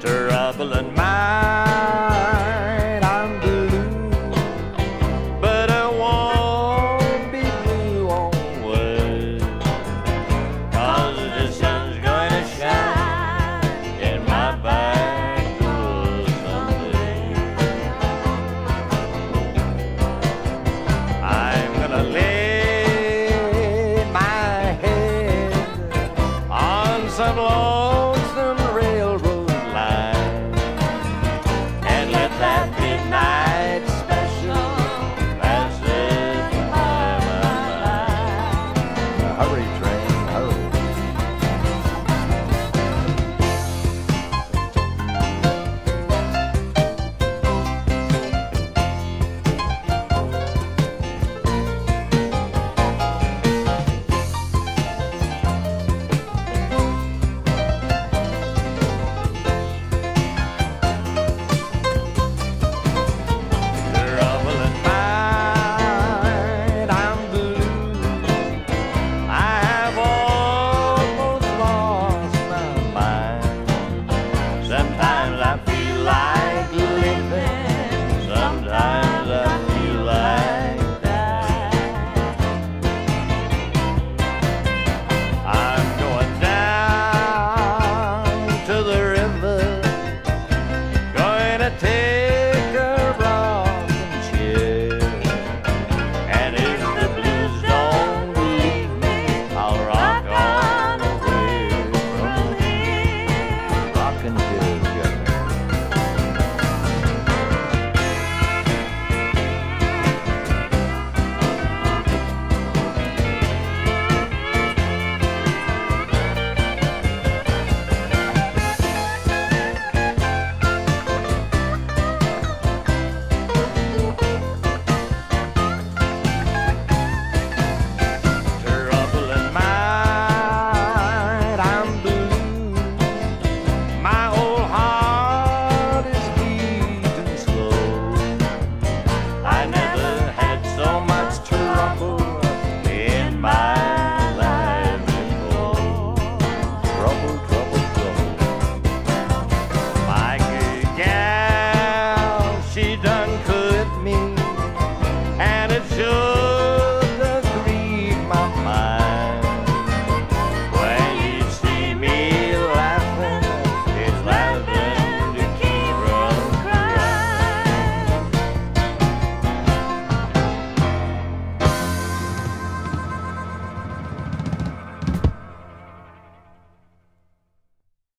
Trouble in my